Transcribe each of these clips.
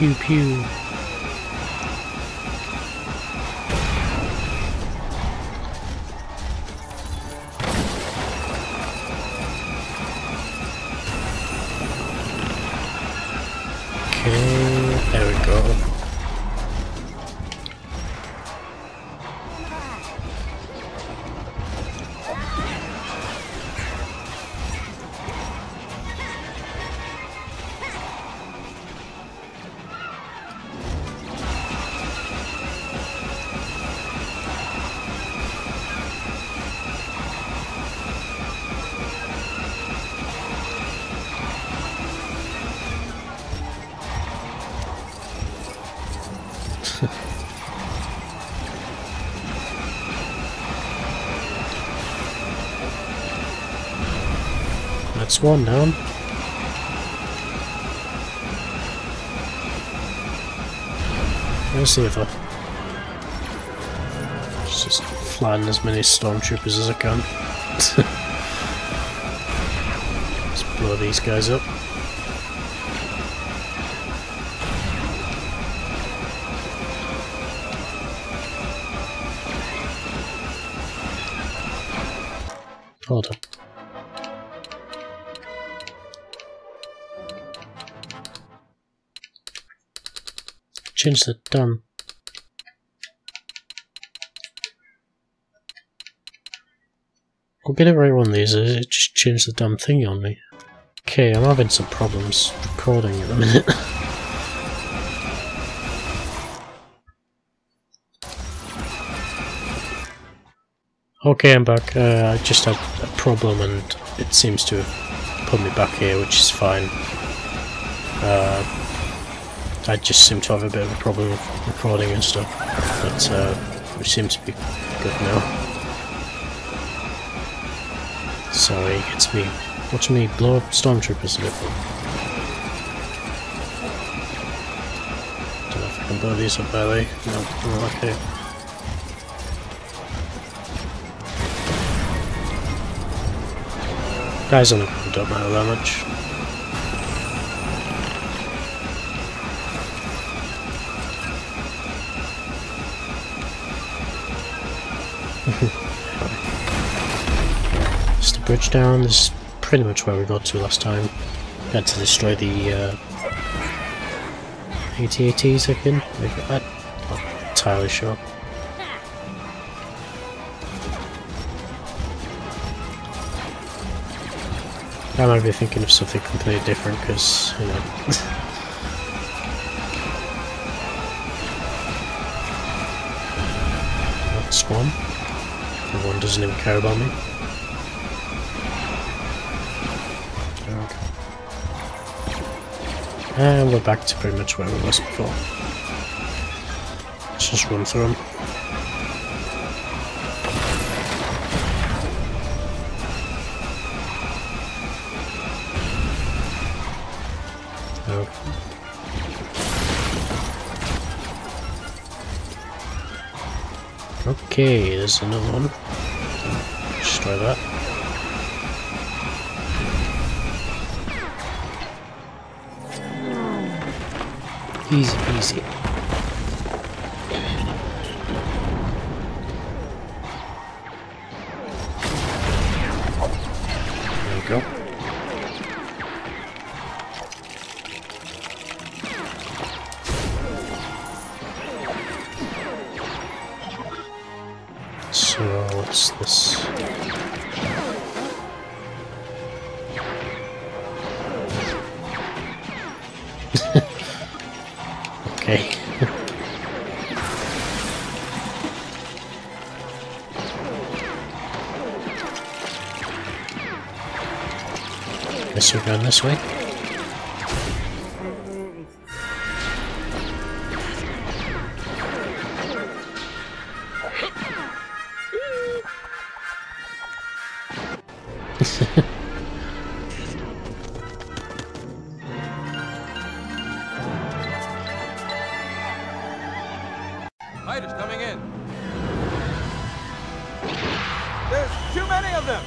Pew pew. That's one down. Let's see if I just flatten as many stormtroopers as I can. Let's blow these guys up. Change the dumb. I'll get it right one of these, it just changed the dumb thingy on me. Okay, I'm having some problems recording at the minute. okay, I'm back. Uh, I just had a problem and it seems to have put me back here, which is fine. Uh, I just seem to have a bit of a problem with recording and stuff, but uh, we seem to be good now. Sorry, it's me. Watch me blow up stormtroopers a bit. Don't know if I can blow these up, by the way. No, no, okay. Guys ground don't matter that much. Just the bridge down, this is pretty much where we got to last time. We had to destroy the uh, AT-ATs again. I'm not entirely sure. I might be thinking of something completely different because, you know. Swan. Everyone doesn't even care about me. Okay. And we're back to pretty much where we was before. Let's just run through them. Okay, there's another one. Destroy that. Easy peasy. Okay. Guess we're going this way. Fighters coming in. There's too many of them.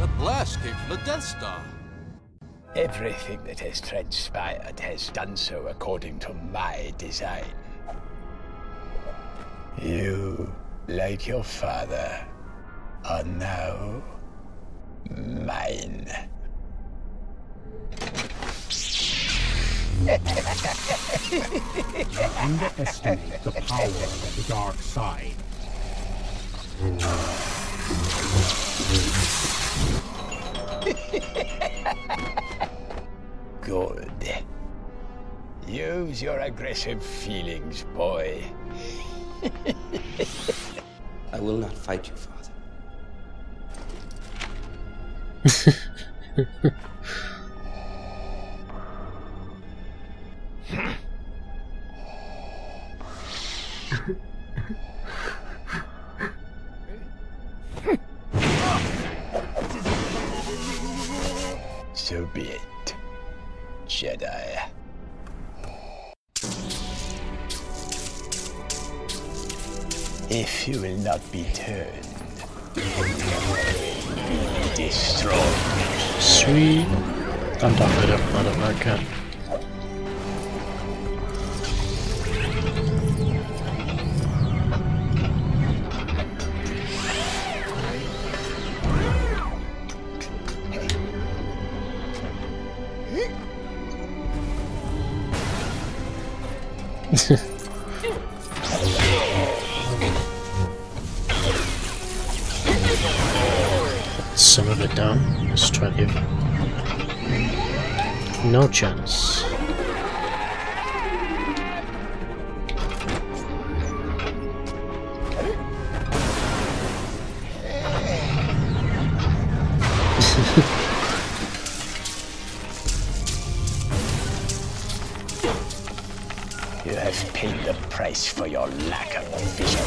The blast came from the Death Star. Everything that has transpired has done so according to my design. You, like your father, are now mine. Underestimate the power of the dark side. Good. Use your aggressive feelings, boy. I will not fight you, father. So be it, Jedi. If you will not be turned, be destroyed. Sweet. I'm done with it. I don't. No chance. You have paid the price for your lack of vision.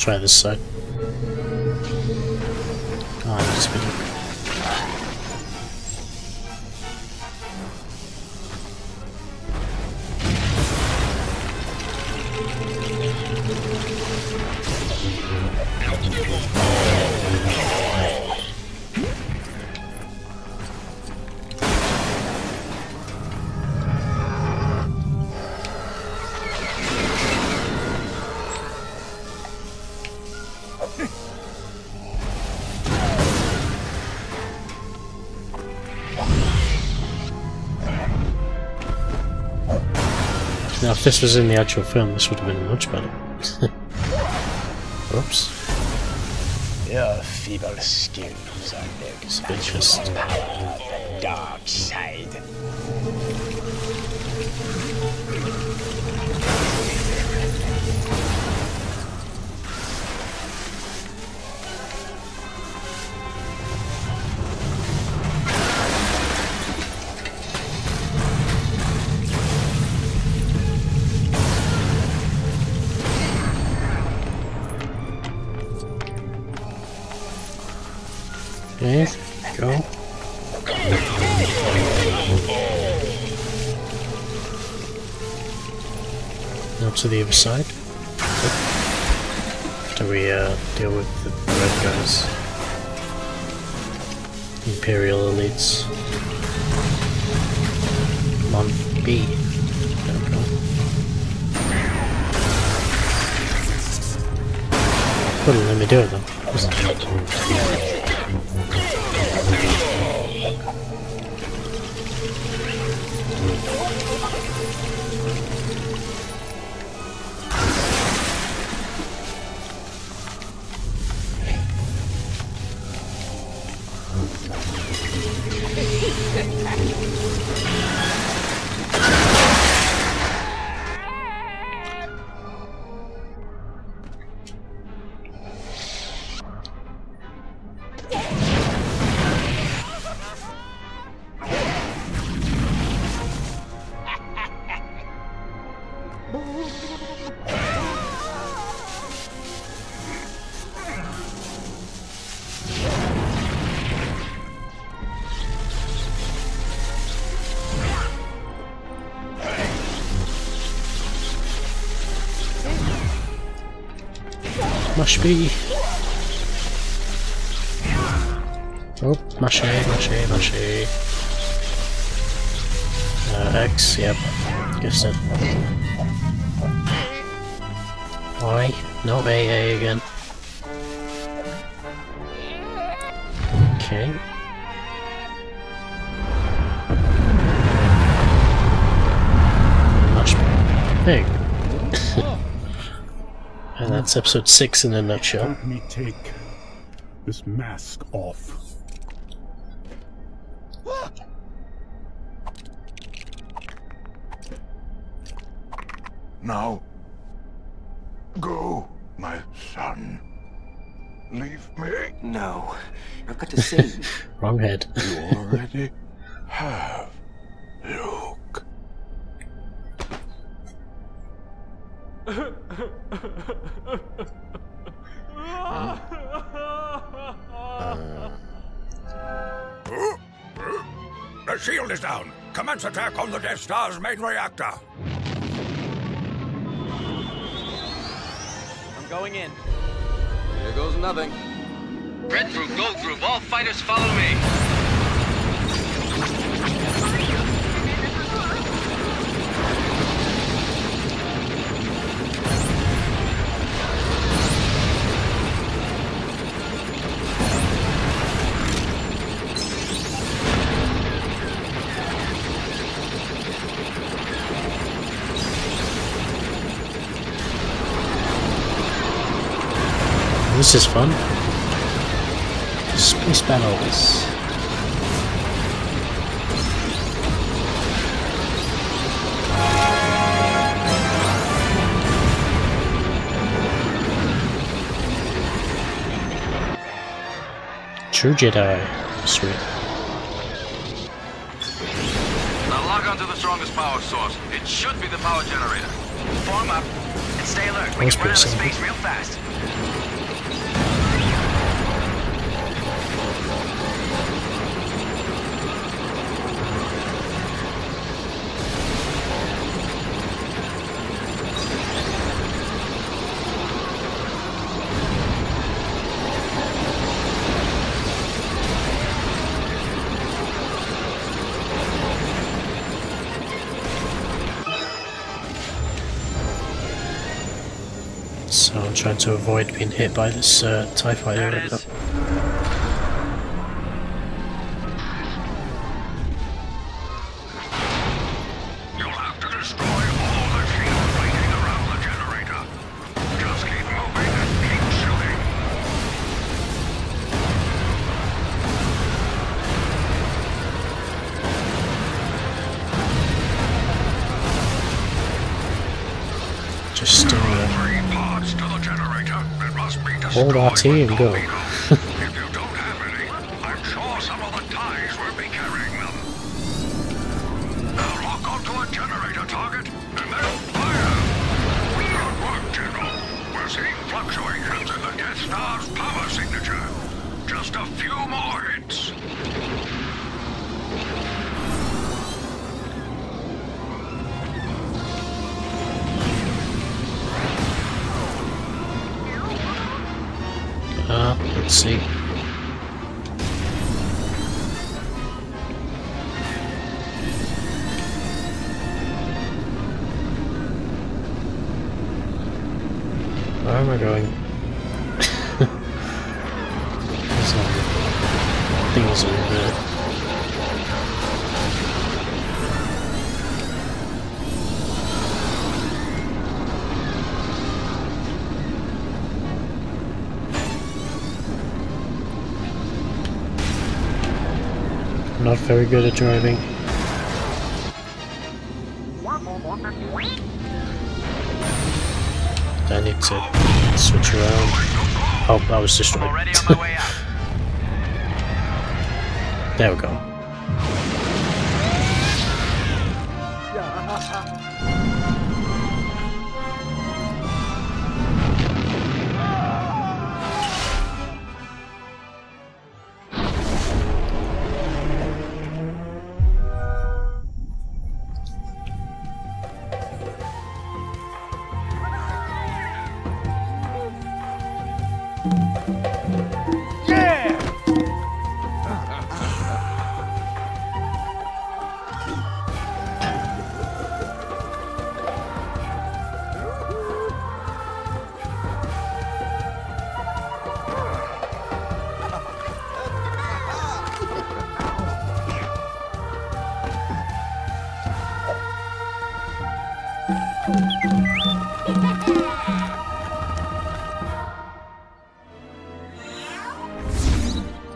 Try this side. Ah, Come Now, if this was in the actual film, this would have been much better. Oops. Your feeble skills are no Suspicious. match power of the dark side. To the other side. After we uh, deal with the red guys. Imperial elites. Come on, B. Wouldn't let me do it though. impact. Wasn't it? Mash B. Oh, A, mash A. Uh, X, yep. Guess it. Y. No, A, A again. Okay. Mash Big. and that's episode 6 in a nutshell. Let me take this mask off. Now, go, my son. Leave me. No. I've got to sing. Wrong head. You already have, Luke. Uh. The shield is down. Commence attack on the Death Star's main reactor. I'm going in. Here goes nothing. Red group, gold group, all fighters follow me. This is fun. Space battles. True Jedi. Sweet. Now log on to the strongest power source. It should be the power generator. Form up and stay alert. We can run out of space real fast. So I'm trying to avoid being hit by this uh, TIE fighter. There it is. You'll have to destroy all the shield fighting around the generator. Just keep moving and keep shooting. Just uh, hold RT and go. Uh, let's see. Where am I going? Not very good at driving. I need to switch around. Oh, I was destroyed. Already on my there we go.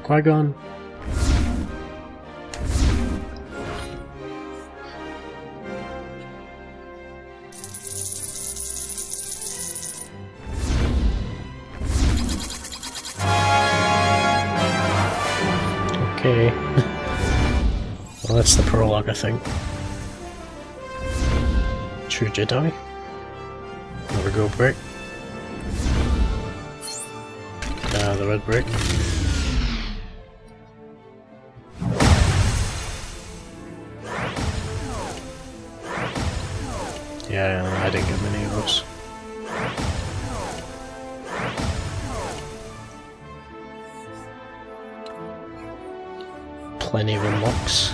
Qui-Gon. Okay. well, that's the prologue, I think. True Jedi. There we go, brick. Ah, the red brick. Yeah, I didn't get many of those. Plenty of unlocks.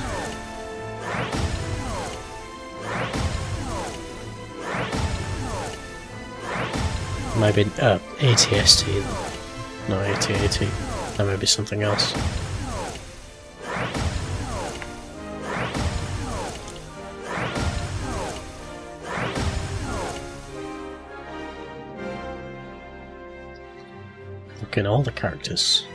Maybe uh, ATST. No, AT-AT. That may be something else. Look at all the characters.